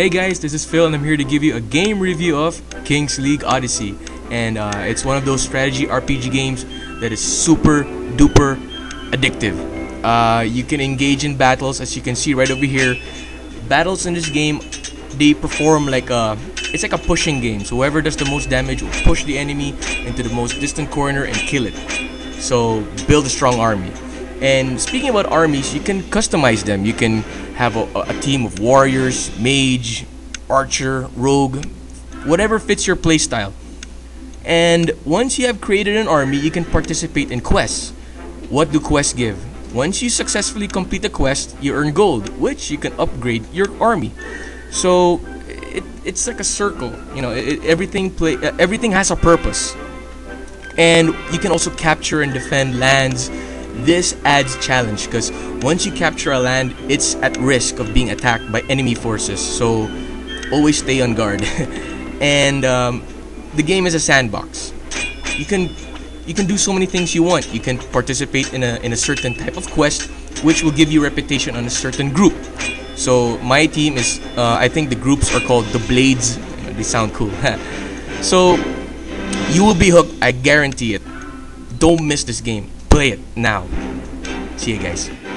Hey guys, this is Phil and I'm here to give you a game review of King's League Odyssey. And uh, it's one of those strategy RPG games that is super duper addictive. Uh, you can engage in battles as you can see right over here. Battles in this game, they perform like a it's like a pushing game. So whoever does the most damage will push the enemy into the most distant corner and kill it. So build a strong army. And speaking about armies, you can customize them. You can have a, a team of warriors, mage, archer, rogue, whatever fits your playstyle. And once you have created an army, you can participate in quests. What do quests give? Once you successfully complete a quest, you earn gold, which you can upgrade your army. So it, it's like a circle. You know, it, everything play uh, everything has a purpose. And you can also capture and defend lands this adds challenge because once you capture a land, it's at risk of being attacked by enemy forces. So always stay on guard. and um, the game is a sandbox. You can you can do so many things you want. You can participate in a in a certain type of quest, which will give you reputation on a certain group. So my team is uh, I think the groups are called the Blades. They sound cool. so you will be hooked. I guarantee it. Don't miss this game. Play it now. See you guys.